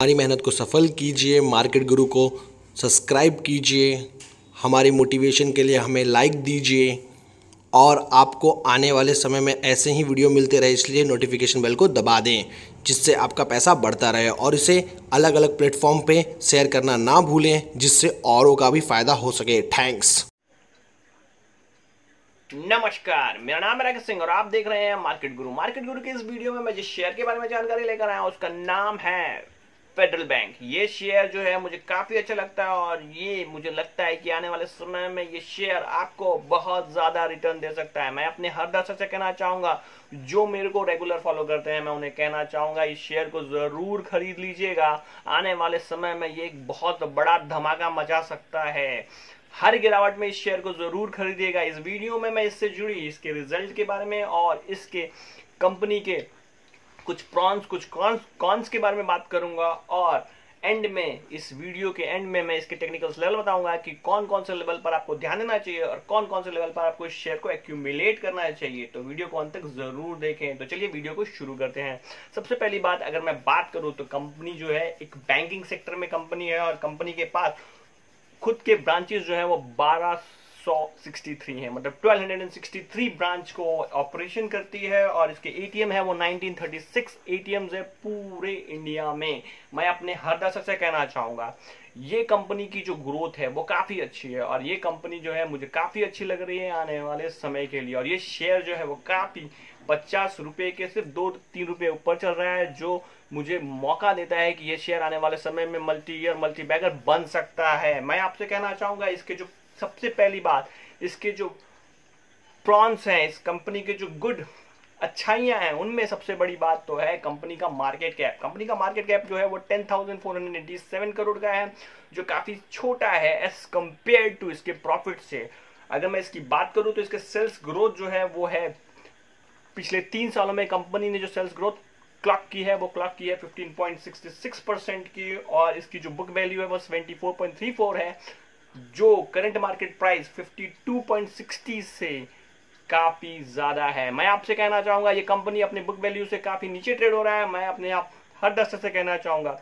हमारी मेहनत को सफल कीजिए, मार्केट गुरु को सब्सक्राइब कीजिए, हमारी मोटिवेशन के लिए हमें लाइक दीजिए और आपको आने वाले समय में ऐसे ही वीडियो मिलते रहे, इसलिए नोटिफिकेशन बेल को दबा दें, जिससे आपका पैसा बढ़ता रहे और इसे अलग अलग प्लेटफॉर्म पे शेयर करना ना भूलें, जिससे औरों का भी फ़ायदा हो सके। थैंक्स नमस्कार, मेरा नाम राकेश सिंह और आप देख रहे हैं मार्केट गुरु। मार्केट गुरु के इस वीडियो में मैं जिस शेयर के बारे में जानकारी लेकर आया उसका नाम है फेडरल बैंक ये शेयर जो है मुझे काफ़ी अच्छा लगता है और ये मुझे लगता है कि आने वाले समय में ये शेयर आपको बहुत ज़्यादा रिटर्न दे सकता है। मैं अपने हर दर्शक से कहना चाहूँगा, जो मेरे को रेगुलर फॉलो करते हैं, मैं उन्हें कहना चाहूँगा, इस शेयर को ज़रूर खरीद लीजिएगा। आने वाले समय में ये एक बहुत बड़ा धमाका मचा सकता है। हर गिरावट में इस शेयर को ज़रूर खरीदिएगा। इस वीडियो में मैं इससे जुड़ी, इसके रिज़ल्ट के बारे में और इसके कंपनी के कुछ प्रॉन्स, कुछ कॉन्स कॉन्स के बारे में बात करूँगा और एंड में, इस वीडियो के एंड में मैं इसके टेक्निकल लेवल बताऊँगा कि कौन कौन से लेवल पर आपको ध्यान देना चाहिए और कौन कौन से लेवल पर आपको इस शेयर को एक्यूमुलेट करना चाहिए। तो वीडियो को अंत तक ज़रूर देखें। तो चलिए वीडियो को शुरू करते हैं। सबसे पहली बात, अगर मैं बात करूँ तो कंपनी जो है, एक बैंकिंग सेक्टर में कंपनी है और कंपनी के पास खुद के ब्रांचेस जो है, वो बारह 1263 है मतलब 1263 ब्रांच को ऑपरेशन करती है और इसके एटीएम है वो 1936 एटीएम है पूरे इंडिया में। मैं अपने हर दर्शक से कहना चाहूँगा, ये कंपनी की जो ग्रोथ है वो काफ़ी अच्छी है और ये कंपनी जो है मुझे काफ़ी अच्छी लग रही है आने वाले समय के लिए। और ये शेयर जो है वो काफ़ी पचास रुपए के सिर्फ़ दो तीन रुपए ऊपर चल रहा है, जो मुझे मौका देता है कि ये शेयर आने वाले समय में मल्टी ईयर मल्टी बैगर बन सकता है। मैं आपसे कहना चाहूँगा, इसके जो सबसे पहली बात, इसके जो प्रॉन्स हैं, इस कंपनी के जो गुड अच्छाइयाँ हैं, उनमें सबसे बड़ी बात तो है कंपनी का मार्केट कैप कंपनी का मार्केट कैप जो है वो ten thousand four hundred eighty seven crore का है, जो काफ़ी छोटा है एज कंपेयर टू इसके प्रॉफिट से। अगर मैं इसकी बात करूँ तो इसके सेल्स ग्रोथ जो है वो है, पिछले तीन सालों में कंपनी ने जो सेल्स ग्रोथ क्लॉक की है, वो क्लॉक की है 15.66 परसेंट की, और इसकी जो बुक वैल्यू है वो 24.34 है। जो करंट मार्केट प्राइस 52.60 से काफ़ी ज़्यादा है। मैं आपसे कहना चाहूँगा, ये कंपनी अपने बुक वैल्यू से काफ़ी नीचे ट्रेड हो रहा है। मैं अपने आप हर दस्ते से कहना चाहूँगा।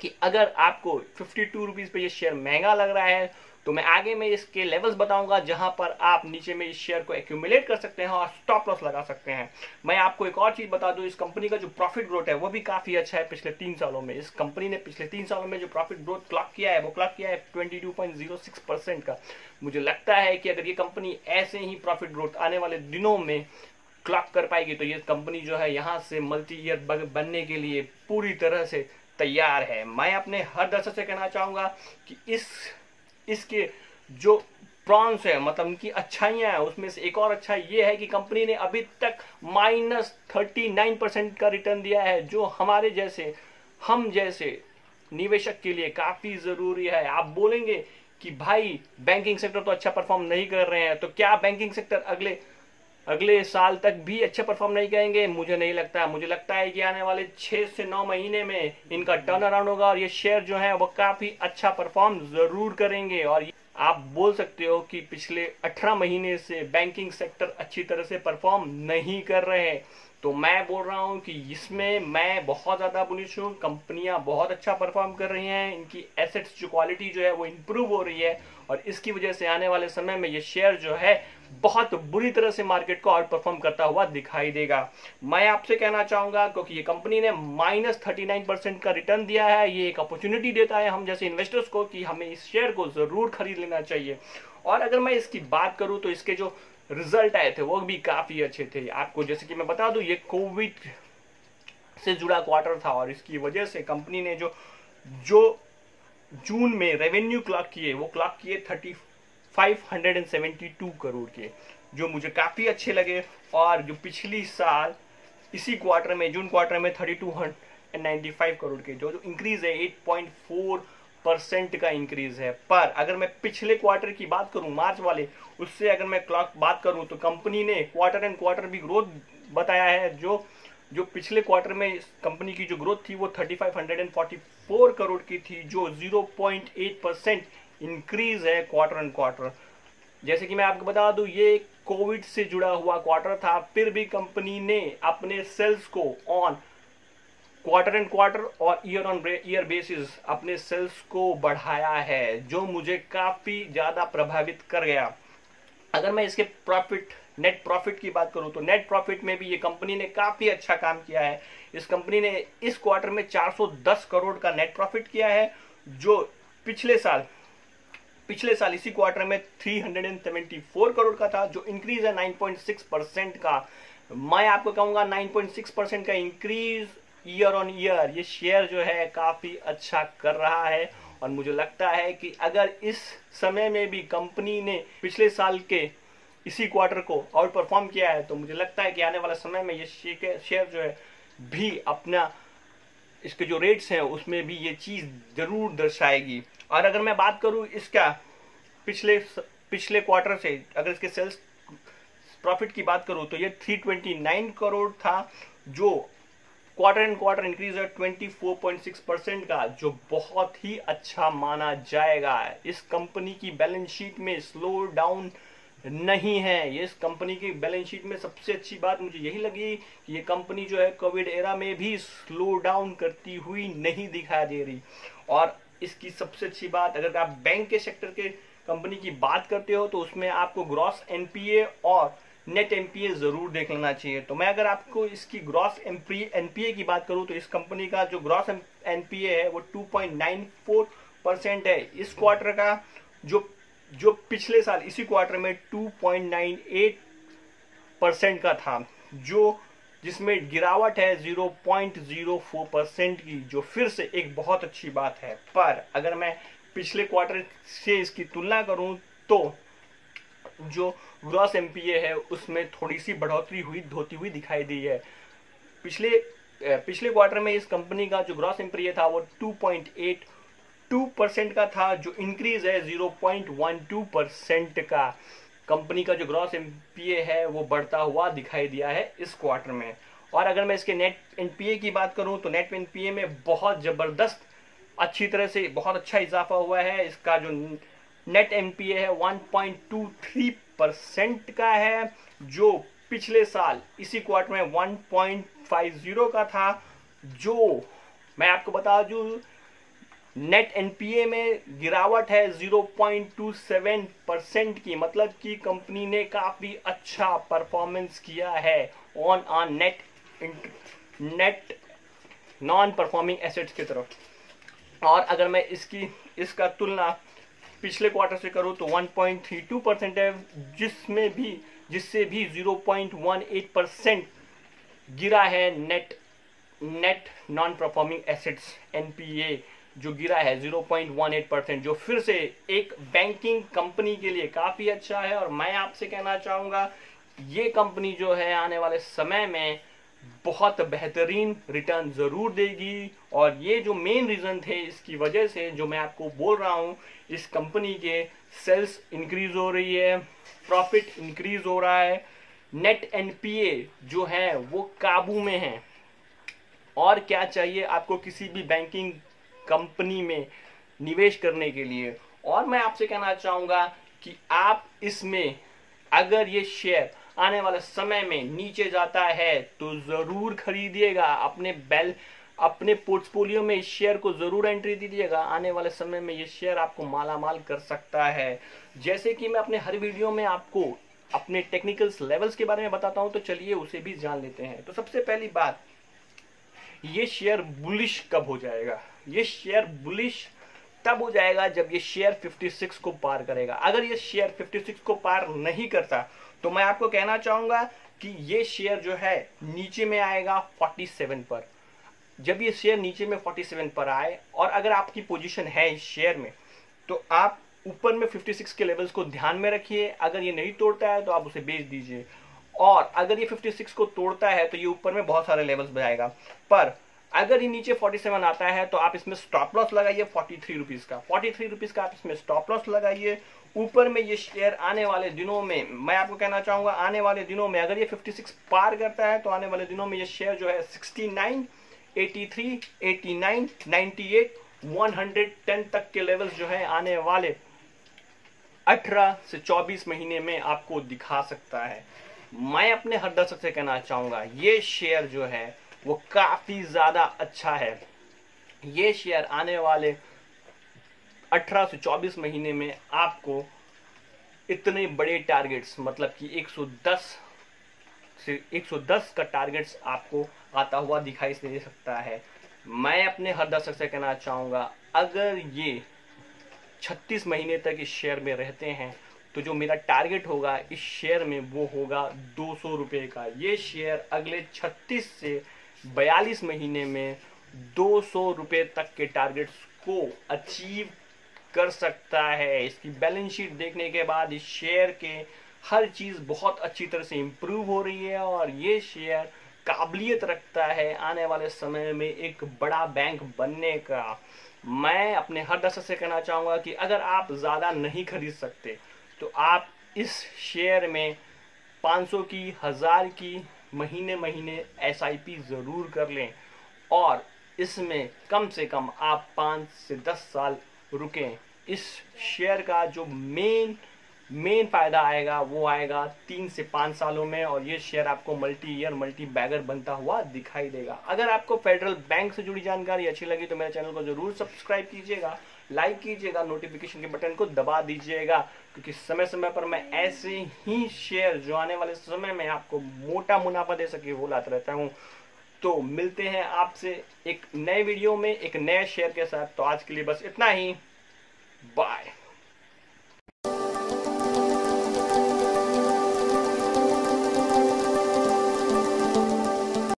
कि अगर आपको फिफ्टी टू रुपीज़ पर यह शेयर महँगा लग रहा है तो मैं आगे में इसके लेवल्स बताऊँगा जहाँ पर आप नीचे में इस शेयर को एक्यूमुलेट कर सकते हैं और स्टॉप लॉस लगा सकते हैं। मैं आपको एक और चीज़ बता दूँ, इस कंपनी का जो प्रॉफिट ग्रोथ है, वो भी काफ़ी अच्छा है पिछले तीन सालों में। इस कंपनी ने पिछले तीन सालों में जो प्रॉफिट ग्रोथ क्लॉक किया है, वो क्लॉक किया है ट्वेंटी का। मुझे लगता है कि अगर ये कंपनी ऐसे ही प्रॉफिट ग्रोथ आने वाले दिनों में क्लॉक कर पाएगी तो ये कंपनी जो है यहाँ से मल्टी ईयर बनने के लिए पूरी तरह से तैयार है। मैं अपने हर दर्शक से कहना चाहूँगा कि इस, इसके जो प्रॉन्स है मतलब उनकी अच्छाइयाँ हैं, उसमें से एक और अच्छा ये है कि कंपनी ने अभी तक माइनस थर्टी नाइन परसेंट का रिटर्न दिया है, जो हमारे जैसे, हम जैसे निवेशक के लिए काफ़ी ज़रूरी है। आप बोलेंगे कि भाई बैंकिंग सेक्टर तो अच्छा परफॉर्म नहीं कर रहे हैं तो क्या बैंकिंग सेक्टर अगले अगले साल तक भी अच्छे परफॉर्म नहीं करेंगे। मुझे नहीं लगता। मुझे लगता है कि आने वाले छह से नौ महीने में इनका टर्न अराउंड होगा और ये शेयर जो है, वो काफ़ी अच्छा परफॉर्म ज़रूर करेंगे। और आप बोल सकते हो कि पिछले 18 महीने से बैंकिंग सेक्टर अच्छी तरह से परफॉर्म नहीं कर रहे तो मैं बोल रहा हूँ कि इसमें मैं बहुत ज़्यादा बुलिश हूँ। कंपनियाँ बहुत अच्छा परफॉर्म कर रही हैं। इनकी एसेट्स जो क्वालिटी जो है, वो इम्प्रूव हो रही है। और इसकी वजह से आने वाले समय में ये शेयर जो है, बहुत बुरी तरह से मार्केट को आउट परफॉर्म करता हुआ दिखाई देगा। मैं आपसे कहना चाहूँगा, क्योंकि ये कंपनी ने माइनस थर्टी नाइन परसेंट का रिटर्न दिया है, ये एक अपॉर्चुनिटी देता है हम जैसे इन्वेस्टर्स को कि हमें इस शेयर को ज़रूर खरीद लेना चाहिए। और अगर मैं इसकी बात करूँ तो इसके जो रिज़ल्ट आए थे, वो भी काफ़ी अच्छे थे। आपको जैसे कि मैं बता दूँ, ये कोविड से जुड़ा क्वार्टर था और इसकी वजह से कंपनी ने जो जो जून में रेवेन्यू क्लॉक किए, वो क्लॉक किए thirty five hundred and seventy two crore के, जो मुझे काफ़ी अच्छे लगे। और जो पिछली साल, इसी क्वार्टर में, जून क्वार्टर में thirty two hundred ninety five crore के, जो जो इंक्रीज है एट पॉइंट फोर परसेंट का इंक्रीज है। पर अगर मैं पिछले क्वार्टर की बात करूँ, मार्च वाले, उससे अगर मैं क्लॉक बात करूँ तो कंपनी ने क्वार्टर एंड क्वार्टर भी ग्रोथ बताया है, जो जो पिछले क्वार्टर में कंपनी की जो ग्रोथ थी, वो 3544 करोड़ की थी, जो 0.8 परसेंट इंक्रीज है क्वार्टर एंड क्वार्टर जैसे कि मैं आपको बता दूँ, ये कोविड से जुड़ा हुआ क्वार्टर था, फिर भी कंपनी ने अपने सेल्स को ऑन क्वार्टर एंड क्वार्टर और ईयर ऑन ईयर बेसिस अपने सेल्स को बढ़ाया है, जो मुझे काफ़ी ज़्यादा प्रभावित कर गया। अगर मैं इसके प्रॉफिट नेट प्रॉफिट की बात करूँ तो नेट प्रॉफिट में भी ये कंपनी ने काफ़ी अच्छा काम किया है। इस कंपनी ने इस क्वार्टर में 410 करोड़ का नेट प्रॉफिट किया है, जो पिछले साल पिछले साल इसी क्वार्टर में 374 करोड़ का था, जो इंक्रीज है 9.6 परसेंट का। मैं आपको कहूँगा 9.6 परसेंट का इंक्रीज ईयर ऑन ईयर ये शेयर जो है काफ़ी अच्छा कर रहा है। और मुझे लगता है कि अगर इस समय में भी कंपनी ने पिछले साल के इसी क्वार्टर को आउट परफॉर्म किया है तो मुझे लगता है कि आने वाले समय में ये शेयर जो है, भी अपना इसके जो रेट्स हैं, उसमें भी ये चीज़ ज़रूर दर्शाएगी। और अगर मैं बात करूँ इसका पिछले पिछले क्वार्टर से, अगर इसके सेल्स प्रॉफिट की बात करूँ तो ये 329 करोड़ था, जो क्वार्टर एंड क्वार्टर इंक्रीज है 24.6 परसेंट का, जो बहुत ही अच्छा माना जाएगा। इस कंपनी की बैलेंस शीट में स्लो डाउन नहीं है। ये इस कंपनी की बैलेंस शीट में सबसे अच्छी बात मुझे यही लगी कि ये कंपनी जो है कोविड एरा में भी स्लो डाउन करती हुई नहीं दिखाई दे रही। और इसकी सबसे अच्छी बात, अगर आप बैंक के सेक्टर के कंपनी की बात करते हो तो उसमें आपको ग्रॉस एनपीए और नेट एनपीए ज़रूर देख लेना चाहिए। तो मैं अगर आपको इसकी ग्रॉस एनपीए की बात करूँ तो इस कंपनी का जो ग्रॉस एनपीए है, वो 2.94 परसेंट है। इस क्वार्टर का जो जो पिछले साल, इसी क्वार्टर में 2.98 परसेंट का था, जो जिसमें गिरावट है 0.04 परसेंट की, जो फिर से एक बहुत अच्छी बात है। पर अगर मैं पिछले क्वार्टर से इसकी तुलना करूँ तो जो ग्रॉस एमपीए है, उसमें थोड़ी सी बढ़ोतरी हुई, धोती हुई दिखाई दी है। पिछले पिछले क्वार्टर में इस कंपनी का जो ग्रॉस एमपीए था, वो 2.82 परसेंट का था, जो इंक्रीज है 0.12 परसेंट का। कंपनी का जो ग्रॉस एमपीए है, वो बढ़ता हुआ दिखाई दिया है इस क्वार्टर में। और अगर मैं इसके नेट एनपीए की बात करूँ तो नेट एनपीए में बहुत ज़बरदस्त, अच्छी तरह से बहुत अच्छा इजाफा हुआ है। इसका जो नेट एनपीए है 1.23 परसेंट का है, जो पिछले साल इसी क्वार्टर में 1.50 का था। जो मैं आपको बता दू नेट एनपीए में गिरावट है 0.27 परसेंट की मतलब कि कंपनी ने काफ़ी अच्छा परफॉर्मेंस किया है on on net net non performing assets की तरफ़। और अगर मैं इसकी, इसका तुलना पिछले क्वार्टर से करूँ तो 1.32 परसेंट है, जिसमें भी, जिससे भी 0.18 परसेंट गिरा है net net non performing assets NPA जो गिरा है 0.18 परसेंट जो फिर से एक बैंकिंग कंपनी के लिए काफ़ी अच्छा है। और मैं आपसे कहना चाहूँगा, ये कंपनी जो है, आने वाले समय में बहुत बेहतरीन रिटर्न ज़रूर देगी। और ये जो मेन रीज़न थे, इसकी वजह से जो मैं आपको बोल रहा हूँ, इस कंपनी के सेल्स इंक्रीज हो रही है प्रॉफिट इंक्रीज हो रहा है। नेट एनपीए जो है, वो काबू में है। और क्या चाहिए आपको किसी भी बैंकिंग कंपनी में निवेश करने के लिए। और मैं आपसे कहना चाहूँगा कि आप इसमें अगर ये शेयर आने वाले समय में नीचे जाता है तो ज़रूर खरीदिएगा। अपने बेल, अपने पोर्टफोलियो में इस शेयर को ज़रूर एंट्री दीजिएगा। आने वाले समय में ये शेयर आपको माला माल कर सकता है। जैसे कि मैं अपने हर वीडियो में आपको अपने टेक्निकल लेवल्स के बारे में बताता हूँ तो चलिए उसे भी जान लेते हैं। तो सबसे पहली बात, ये शेयर बुलिश कब हो जाएगा? ये शेयर बुलिश तब हो जाएगा जब ये शेयर 56 को पार करेगा। अगर ये शेयर 56 को पार नहीं करता तो मैं आपको कहना चाहूँगा कि ये शेयर जो है, नीचे में आएगा 47 पर। जब ये शेयर नीचे में 47 पर आए, और अगर आपकी पोजीशन है इस शेयर में तो आप ऊपर में 56 के लेवल्स को ध्यान में रखिए। अगर ये नहीं तोड़ता है तो आप उसे बेच दीजिए। और अगर ये 56 को तोड़ता है तो ये ऊपर में बहुत सारे लेवल्स बनाएगा पर अगर ये नीचे 47 आता है तो आप इसमें स्टॉप लॉस लगाइए फोर्टी थ्री रुपीज़ का। फोर्टी थ्री रुपीज़ का आप इसमें स्टॉप लॉस लगाइए। ऊपर में ये शेयर आने वाले दिनों में मैं आपको कहना चाहूँगा आने वाले दिनों में अगर ये 56 पार करता है तो आने वाले दिनों में ये शेयर जो है 69, 83, 89, 98, 110 तक के लेवल्स जो है आने वाले 18 से 24 महीने में आपको दिखा सकता है। मैं अपने हर दर्शक से कहना चाहूँगा ये शेयर जो है वो काफ़ी ज़्यादा अच्छा है। ये शेयर आने वाले 18 से 24 महीने में आपको इतने बड़े टारगेट्स मतलब कि 110 से 110 का टारगेट्स आपको आता हुआ दिखाई दे सकता है। मैं अपने हर दर्शक से कहना चाहूँगा, अगर ये 36 महीने तक इस शेयर में रहते हैं तो जो मेरा टारगेट होगा इस शेयर में वो होगा दो सौ रुपये का। ये शेयर अगले 36 से 42 महीने में दो सौ रुपये तक के टारगेट्स को अचीव कर सकता है। इसकी बैलेंस शीट देखने के बाद इस शेयर के हर चीज़ बहुत अच्छी तरह से इम्प्रूव हो रही है और ये शेयर काबिलियत रखता है आने वाले समय में एक बड़ा बैंक बनने का। मैं अपने हर दर्शक से कहना चाहूँगा कि अगर आप ज़्यादा नहीं खरीद सकते तो आप इस शेयर में 500 की, हज़ार की महीने महीने एसआईपी ज़रूर कर लें और इसमें कम से कम आप पाँच से दस साल रुकें। इस शेयर का जो मेन मेन फ़ायदा आएगा, वो आएगा तीन से पाँच सालों में और ये शेयर आपको मल्टी ईयर मल्टी बैगर बनता हुआ दिखाई देगा। अगर आपको फेडरल बैंक से जुड़ी जानकारी अच्छी लगी तो मेरे चैनल को ज़रूर सब्सक्राइब कीजिएगा। लाइक कीजिएगा नोटिफिकेशन के बटन को दबा दीजिएगा, क्योंकि समय समय पर मैं ऐसे ही शेयर जो आने वाले समय में आपको मोटा मुनाफा दे सके, वो लाता रहता हूँ। तो मिलते हैं आपसे एक नए वीडियो में, एक नए शेयर के साथ। तो आज के लिए बस इतना ही। बाय